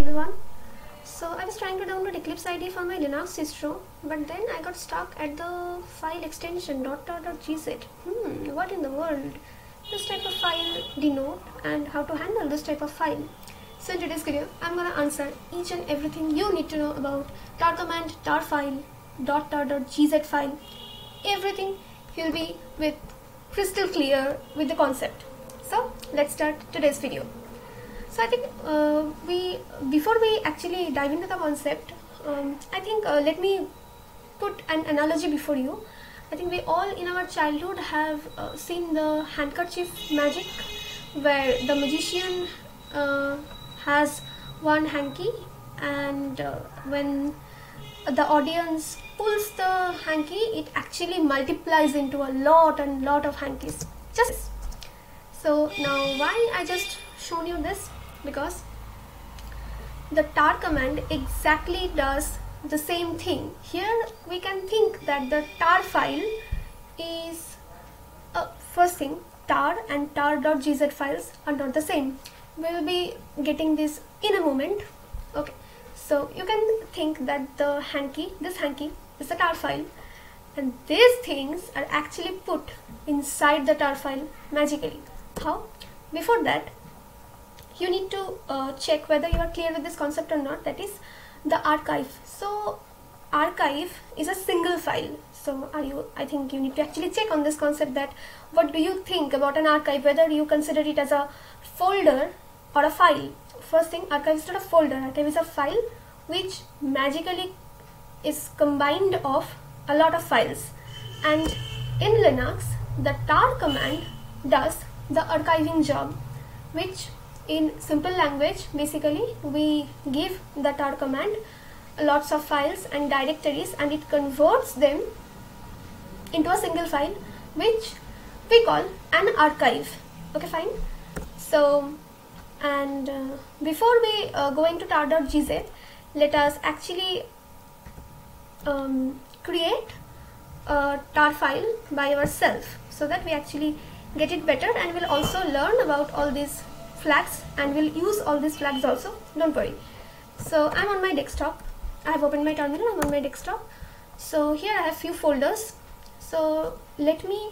everyone. So I was trying to download Eclipse IDE for my Linux distro, but then I got stuck at the file extension dot gz Hmm, what in the world? This type of file denote and how to handle this type of file. So in today's video, I'm gonna answer each and everything you need to know about tar command, tar file, .tar.gz file. Everything will be with crystal clear with the concept. So let's start today's video. So I think uh, we before we actually dive into the concept, um, I think uh, let me put an analogy before you. I think we all in our childhood have uh, seen the handkerchief magic, where the magician uh, has one hanky, and uh, when the audience pulls the hanky, it actually multiplies into a lot and lot of hankies. Just so now why I just shown you this because the tar command exactly does the same thing. Here we can think that the tar file is uh, first thing tar and tar.gz files are not the same. We will be getting this in a moment. Okay, so you can think that the hanky, this hanky is a tar file and these things are actually put inside the tar file magically. How? Before that, you need to uh, check whether you are clear with this concept or not that is the archive. So archive is a single file. So are you i think you need to actually check on this concept that what do you think about an archive whether you consider it as a folder or a file. First thing archive is not a folder. Archive is a file which magically is combined of a lot of files. And in linux the tar command does the archiving job which in simple language basically we give the tar command lots of files and directories and it converts them into a single file which we call an archive. Okay fine? So and uh, before we uh, go into tar.gz let us actually um, create a tar file by ourselves so that we actually get it better and we'll also learn about all these flags and we'll use all these flags also. Don't worry. So I'm on my desktop. I have opened my terminal. I'm on my desktop. So here I have few folders. So let me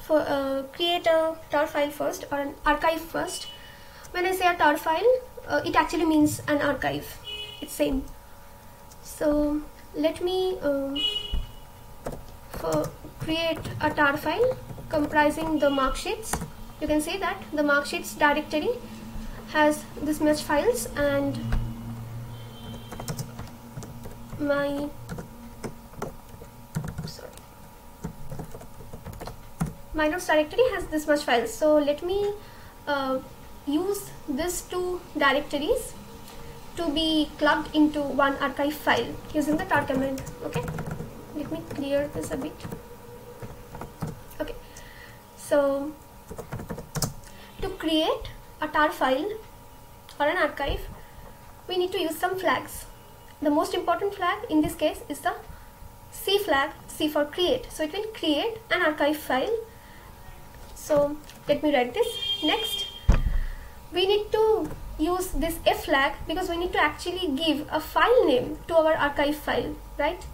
for uh, create a tar file first or an archive first. When I say a tar file uh, it actually means an archive. It's same. So let me uh, for create a tar file comprising the mark sheets you can see that the mark sheets directory has this much files and my sorry. My notes directory has this much files. So let me uh, use these two directories to be clubbed into one archive file using the tar command. Okay? Let me clear this a bit. Okay. So create a tar file or an archive, we need to use some flags. The most important flag in this case is the C flag, C for create. So it will create an archive file. So let me write this. Next, we need to use this F flag because we need to actually give a file name to our archive file, right?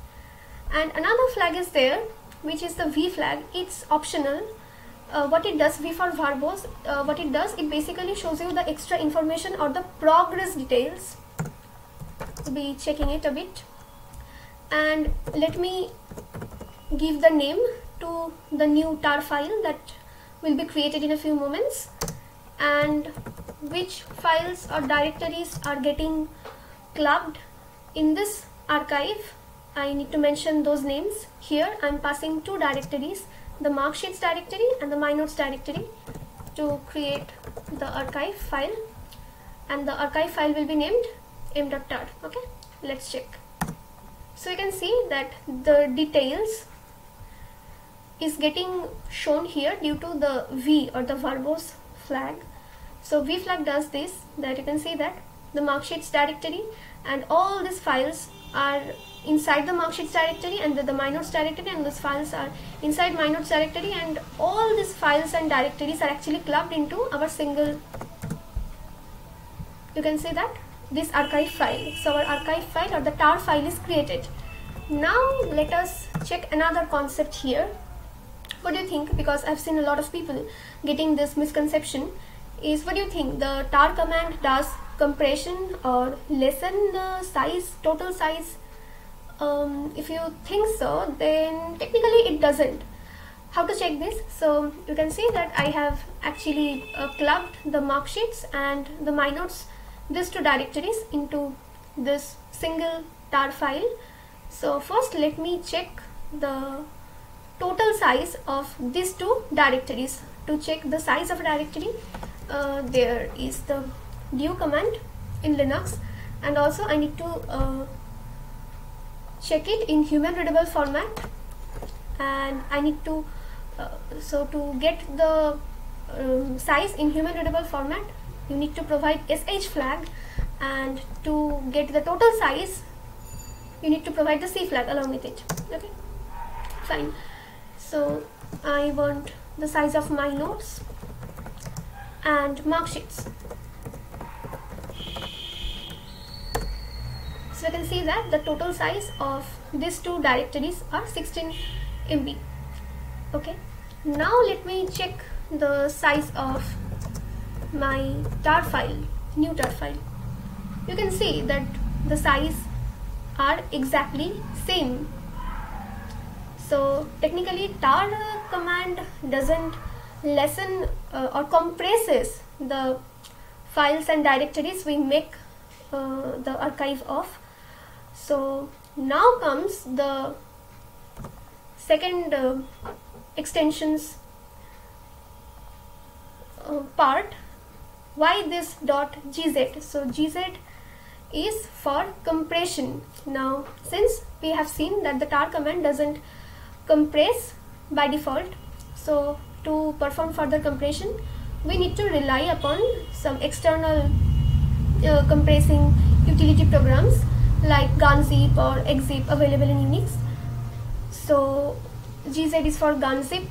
And another flag is there, which is the V flag. It's optional uh, what it does v for verbose uh, what it does it basically shows you the extra information or the progress details. Be checking it a bit. And let me give the name to the new tar file that will be created in a few moments and which files or directories are getting clubbed in this archive. I need to mention those names. Here I'm passing two directories the marksheets directory and the my notes directory to create the archive file. And the archive file will be named m.tar okay? Let's check. So you can see that the details is getting shown here due to the v or the verbose flag. So v flag does this that you can see that the marksheets directory and all these files are inside the marksheets directory and the, the notes directory and those files are inside my notes directory and all these files and directories are actually clubbed into our single you can see that this archive file. So our archive file or the tar file is created. Now let us check another concept here. What do you think? Because I've seen a lot of people getting this misconception is what do you think? The tar command does compression or lessen the size, total size? Um, if you think so, then technically it doesn't. How to check this? So you can see that I have actually uh, plugged the mark sheets and the my notes these two directories into this single tar file. So first let me check the total size of these two directories. To check the size of a directory uh, there is the du command in Linux. And also I need to uh, check it in human readable format. And I need to uh, so to get the um, size in human readable format you need to provide sh flag. And to get the total size you need to provide the c flag along with it. Okay? Fine. So I want the size of my notes and mark sheets so you can see that the total size of these two directories are 16 MB okay. Now let me check the size of my tar file new tar file. You can see that the size are exactly same. So technically tar command doesn't lessen uh, or compresses the files and directories we make uh, the archive of so now comes the second uh, extensions uh, part. Why this dot gz so gz is for compression. Now since we have seen that the tar command doesn't compress by default so to perform further compression we need to rely upon some external uh, compressing utility programs like gunzip or xzip available in unix. So gz is for gunzip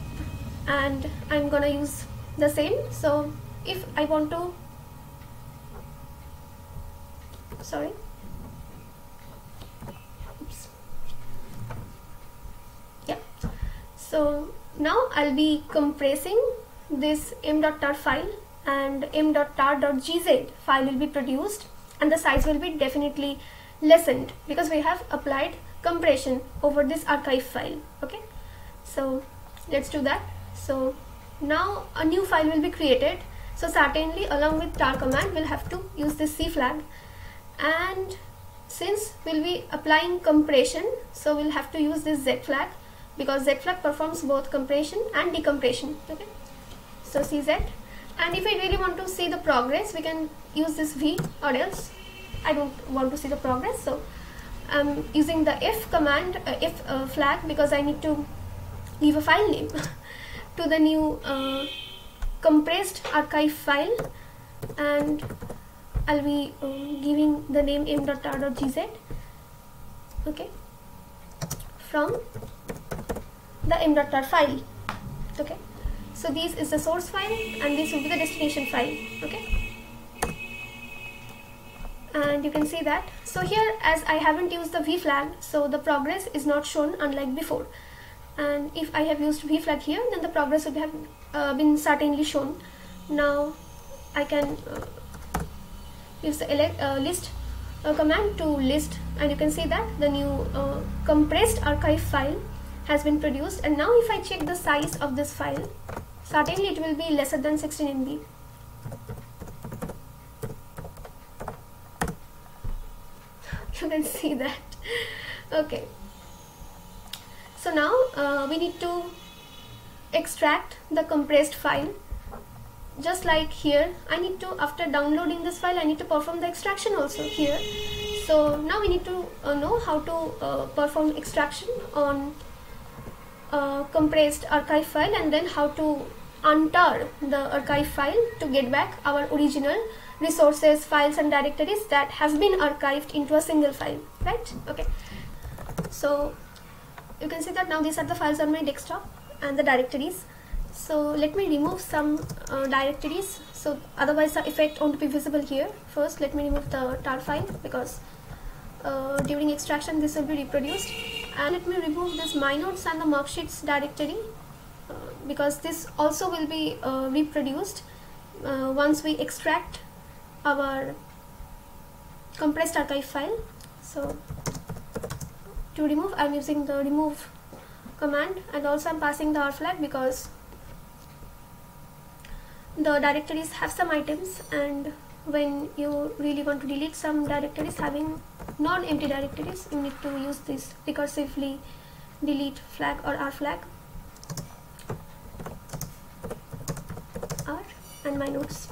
and I'm gonna use the same. So if I want to sorry. Oops. yeah. So now I'll be compressing this m.tar file and m.tar.gz file will be produced and the size will be definitely lessened because we have applied compression over this archive file okay? So let's do that. So now a new file will be created. So certainly along with tar command we'll have to use this c flag. And since we'll be applying compression so we'll have to use this z flag because z flag performs both compression and decompression okay? So cz and if I really want to see the progress we can use this v or else I don't want to see the progress so I'm using the if command uh, if uh, flag because I need to leave a file name to the new uh, compressed archive file and I'll be um, giving the name m.tar.gz okay from the m.tar file okay. So this is the source file and this will be the destination file okay and you can see that. So here as I haven't used the v flag so the progress is not shown unlike before. And if I have used v flag here then the progress would have uh, been certainly shown. Now I can uh, use the uh, list uh, command to list. And you can see that the new uh, compressed archive file has been produced. And now if I check the size of this file certainly it will be lesser than 16 MB you can see that. Okay. So now uh, we need to extract the compressed file. Just like here I need to after downloading this file I need to perform the extraction also here. So now we need to uh, know how to uh, perform extraction on uh, compressed archive file and then how to untar the archive file to get back our original resources files and directories that have been archived into a single file right? Okay. So you can see that now these are the files on my desktop and the directories. So let me remove some uh, directories. So otherwise the effect won't be visible here first let me remove the tar file because uh, during extraction this will be reproduced. And let me remove this my notes and the marksheets directory uh, because this also will be uh, reproduced uh, once we extract our compressed archive file. So to remove I'm using the remove command and also I'm passing the R flag because the directories have some items and when you really want to delete some directories having non-empty directories you need to use this recursively delete flag or R flag. R and my notes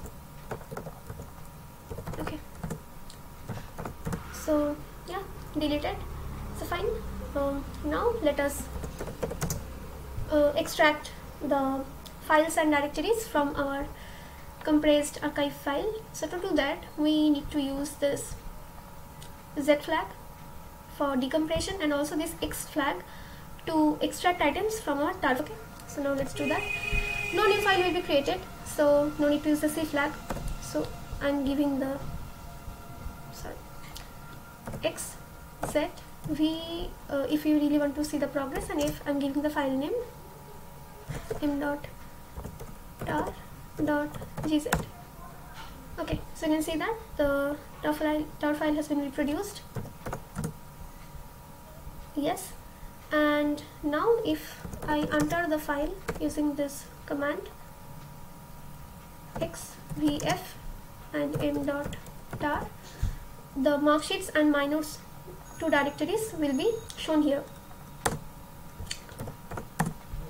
okay so yeah deleted so fine. Um, now let us uh, extract the files and directories from our compressed archive file. So to do that we need to use this z flag for decompression and also this x flag to extract items from our tar okay? So now let's do that. No new file will be created. So no need to use the c flag. So i'm giving the x z v uh, if you really want to see the progress and if i'm giving the file name m dot tar dot gz okay so you can see that the tar file, tar file has been reproduced. Yes and now if I untar the file using this command xvf and m dot tar the marksheets and my notes two directories will be shown here.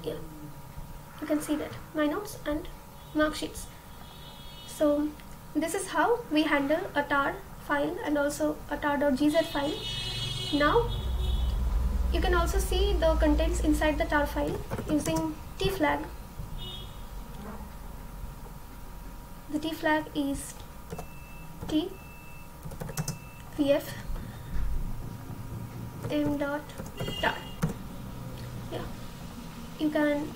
Yeah. You can see that. My notes and mark sheets. So this is how we handle a tar file and also a tar.gz file. Now you can also see the contents inside the tar file using t flag. The t flag is t vf m dot tar yeah you can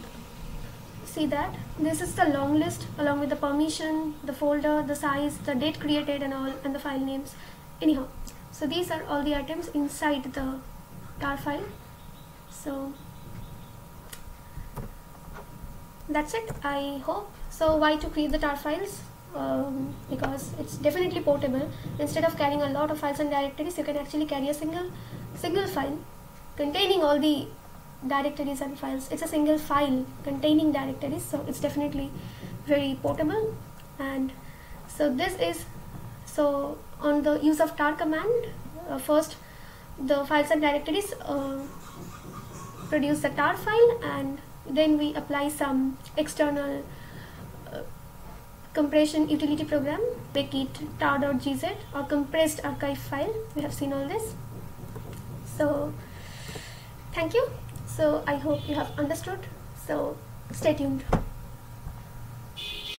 see that this is the long list along with the permission, the folder, the size, the date created and all and the file names. Anyhow, so these are all the items inside the tar file. So that's it. I hope. So why to create the tar files? Um, because it's definitely portable. Instead of carrying a lot of files and directories, you can actually carry a single single file containing all the directories and files it's a single file containing directories so it's definitely very portable and so this is so on the use of tar command uh, first the files and directories uh, produce the tar file and then we apply some external compression utility program make it tar.gz or compressed archive file. We have seen all this. So thank you. So I hope you have understood. So stay tuned